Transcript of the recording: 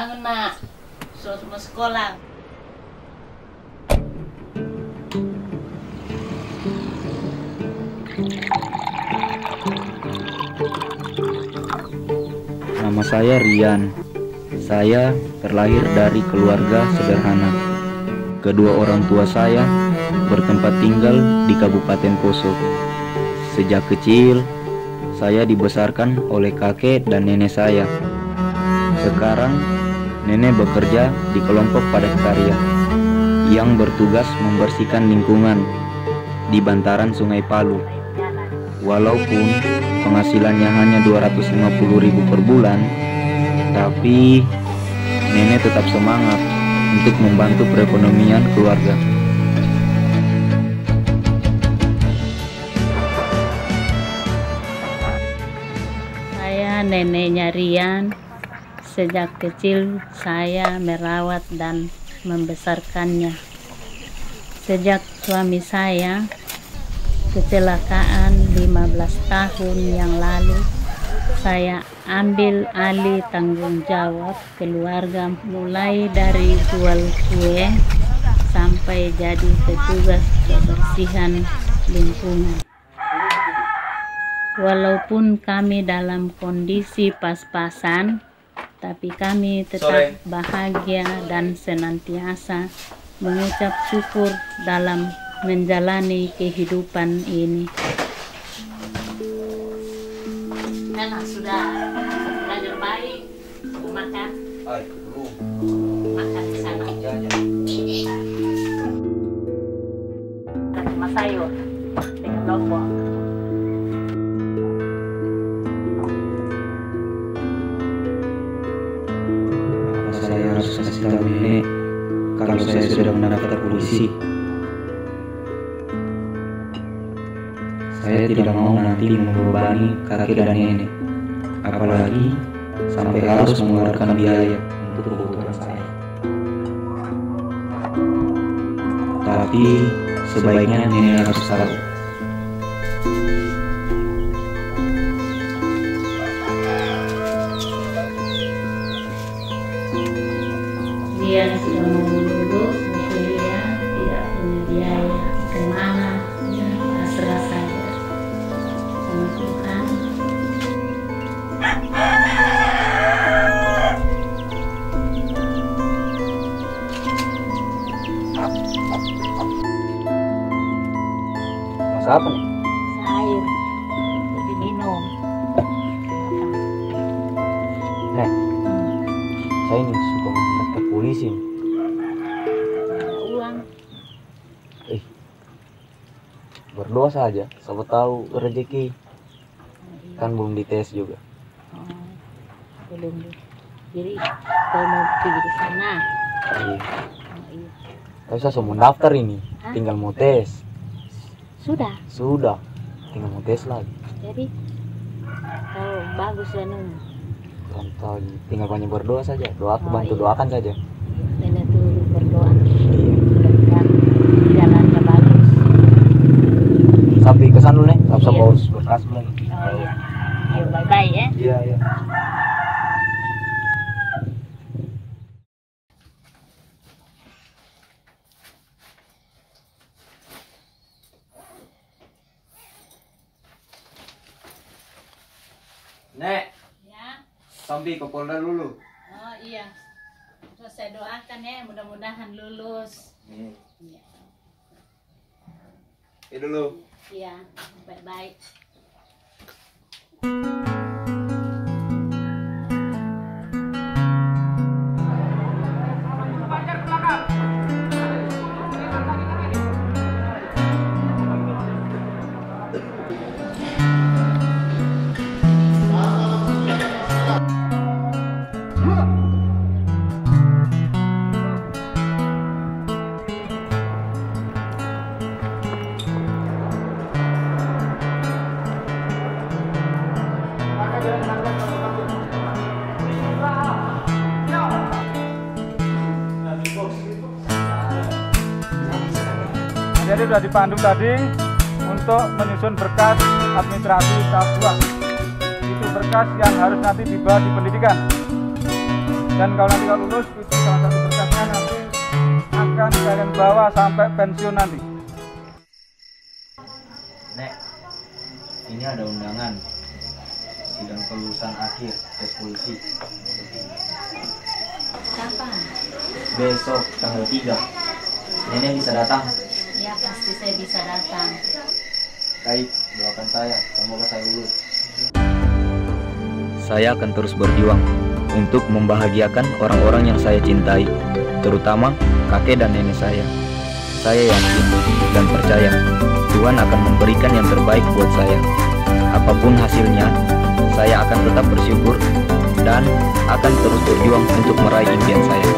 bangun mak suruh semua sekolah Nama saya Rian. Saya terlahir dari keluarga sederhana. Kedua orang tua saya bertempat tinggal di Kabupaten Poso. Sejak kecil, saya dibesarkan oleh kakek dan nenek saya. Sekarang nenek bekerja di kelompok padat karya yang bertugas membersihkan lingkungan di bantaran Sungai Palu. Walaupun penghasilannya hanya 250 ribu per bulan, tapi nenek tetap semangat untuk membantu perekonomian keluarga. Saya neneknya Rian. Sejak kecil saya merawat dan membesarkannya. Sejak suami saya kecelakaan 15 tahun yang lalu, saya ambil alih tanggung jawab keluarga mulai dari jual kue sampai jadi petugas kebersihan lingkungan. Walaupun kami dalam kondisi pas-pasan, tapi kami tetap bahagia dan senantiasa mengucap syukur dalam menjalani kehidupan ini. Enak sudah belajar baik, makan, makan harus kasih tahu nenek kalau saya sudah mendaftar polisi. Saya tidak mau nanti membebani kakek dan nenek, apalagi sampai harus mengeluarkan biaya untuk kebutuhan saya. Tapi sebaiknya nenek harus tahu. Masa apa nih? air diminum Nek, saya ini suka mendaftar polisi. nih. ada uang Eh, berdoa saja, siapa tahu rezeki. Kan belum dites juga. oh, belum jadi kalau mau pergi di sana Iya. oh, iya. Tapi saya semua daftar ini, Hah? tinggal mau tes. sudah Sudah, tinggal mau tes lagi. jadi kalau bagus dan Belum tahu, tinggal banyak berdoa saja. Doa Oh, bantu iya. doakan saja. nenek tuh berdoa Iya. jalannya bagus Sampai kesan dulu nih, nggak usah Iya. bawa berkas oh iya ayo bye bye ya Iya, iya. Nek, ya. Sampai ke Polda dulu. oh iya. Terus saya doakan ya mudah-mudahan lulus. Nih, iya. Ini dulu. iya bye Jadi sudah dipandu tadi untuk menyusun berkas administrasi tahap 2. Itu berkas yang harus nanti dibawa di pendidikan. Dan kalau nanti kalau lulus itu salah satu berkasnya nanti akan kalian bawa sampai pensiun nanti. Nek, ini ada undangan. sidang kelulusan akhir tes polisi. Kapan? Besok tanggal 3. Nenek bisa datang. Pasti saya bisa datang. Baik, doakan saya. Semoga saya lulus. Saya akan terus berjuang untuk membahagiakan orang-orang yang saya cintai, terutama kakek dan nenek saya. Saya yakin dan percaya Tuhan akan memberikan yang terbaik buat saya. Apa pun hasilnya, saya akan tetap bersyukur dan akan terus berjuang untuk meraih impian saya.